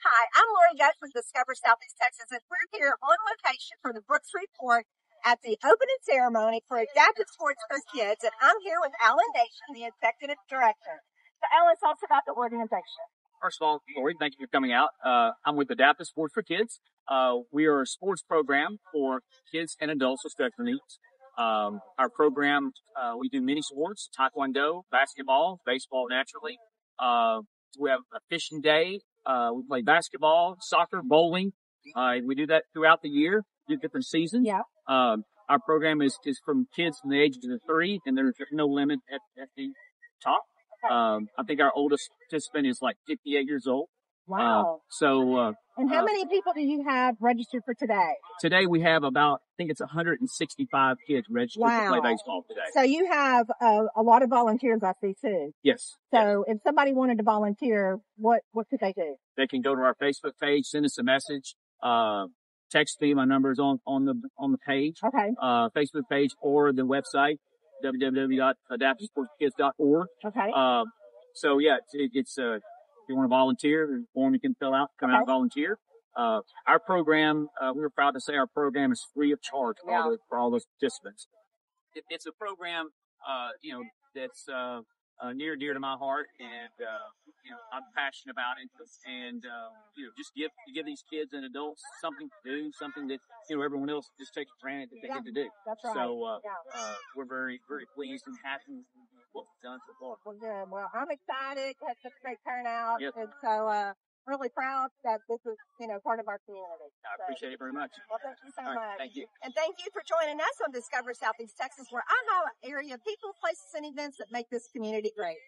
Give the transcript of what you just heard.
Hi, I'm Lori Judge with Discover Southeast Texas, and we're here on location for the Brooks Report at the opening ceremony for Adaptive Sports for Kids, and I'm here with Alan Nation, the Executive Director. So, Alan, talk about the organization. First of all, Lori, thank you for coming out. Uh, I'm with Adaptive Sports for Kids. Uh, we are a sports program for kids and adults with special needs. Um, our program, uh, we do many sports, taekwondo, basketball, baseball naturally. Uh, we have a fishing day. Uh, we play basketball, soccer, bowling. Uh, we do that throughout the year, do different seasons. Yeah. Um, our program is, is from kids from the age of three, and there's no limit at, at the top. Um, I think our oldest participant is like 58 years old. Wow. Uh, so uh, and how uh, many people do you have registered for today? today we have about, I think it's 165 kids registered to play baseball today. So you have uh, a lot of volunteers, I see too. Yes. So if somebody wanted to volunteer, what what could they do? They can go to our Facebook page, send us a message, uh, text me. My number is on, on the, on the page, Okay. uh, Facebook page or the website, www.adaptivesportskids.org. Okay. Um, so yeah, it's, it, it's, uh, you want to volunteer, there's a form you can fill out, come out and volunteer. Uh, our program, uh, we were proud to say our program is free of charge for, Yeah. all, the, for all those participants. It, it's a program, uh, you know, that's, uh, uh, near and dear to my heart and, uh, you know, I'm passionate about it and, uh, you know, just give, give these kids and adults something to do, something that, you know, everyone else just takes for granted that they Yeah. get to do. That's right. So, uh, Yeah. uh, we're very, very pleased and happy with done so far. Well, good. Well, I'm excited. Had such a great turnout, Yep. and so uh, really proud that this is, you know, part of our community. I So, appreciate it very much. Well, thank you so right, much. thank you. And thank you for joining us on Discover Southeast Texas, where I know area of people, places, and events that make this community great.